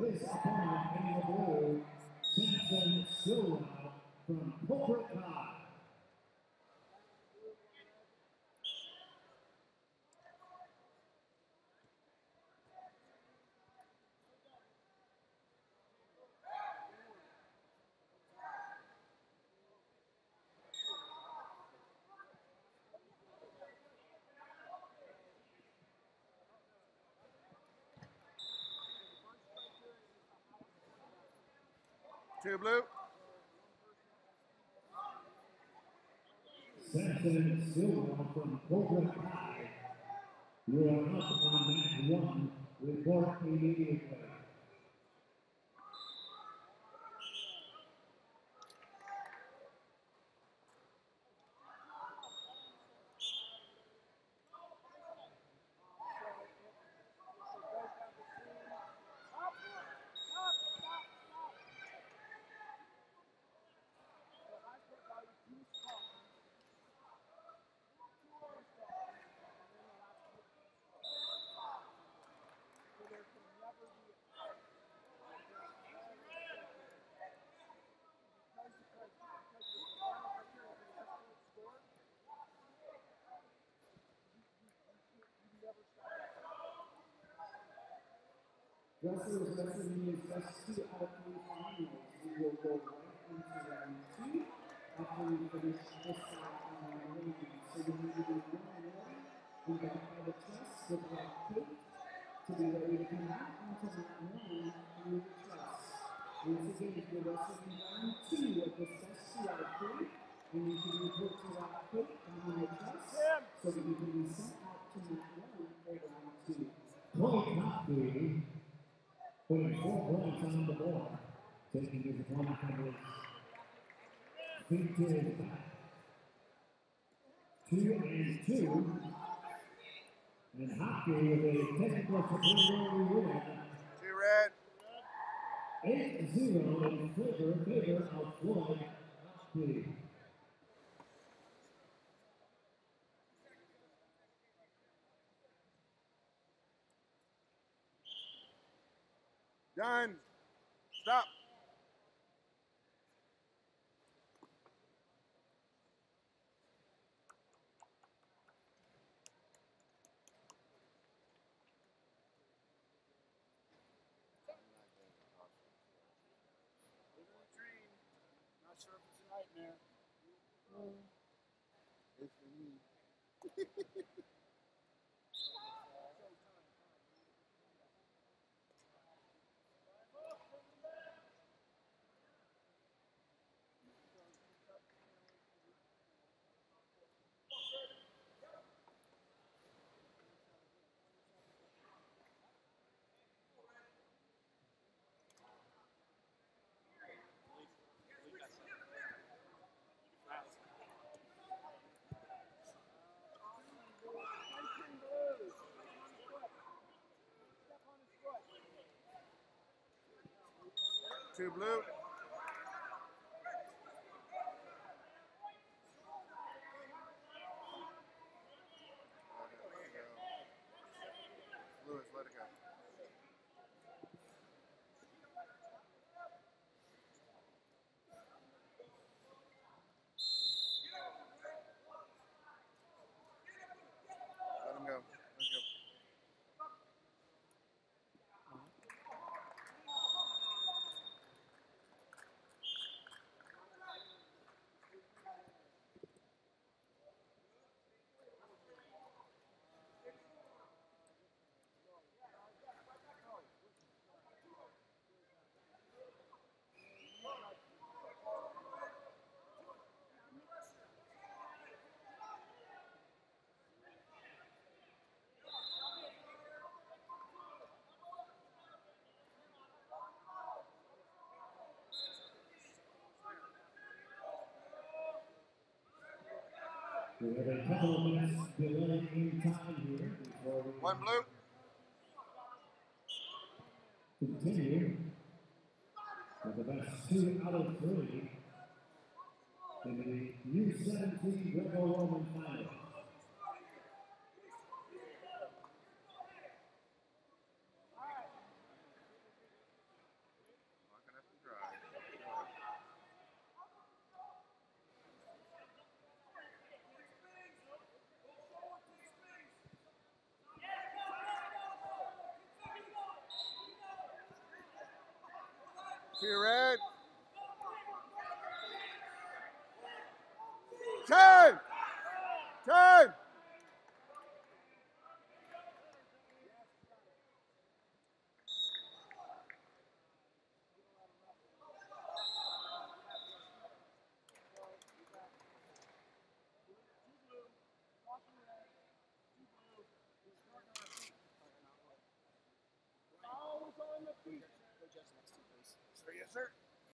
His opponent in the blue, Samson Silva from Corporate High. Two blue. Samson from High. You are up on one. Report immediately. Wrestlers wrestling is best two out of will go right into round two after we finish this round. So we need to do one and to a test with our to be ready to come out into the trust. Once again, if you're wrestling round two of this best two out of three, we need to to coat and on the trust so that you can be sent out to round one for round two. Be putting four points on the board, taking his opponent from his feet to his. Two and two. And hockey with a technical superiority win. Two red. 8 0 in favor, favor of Floyd Hockey. Done. Stop. Living a dream. Not sure if it's a nightmare. Mm. It's for me. Two blue. One blue. continue with the best two out of three in the U17 Greco-Roman final. Two red. Ten. Ten. Fouls please. Sir, yes.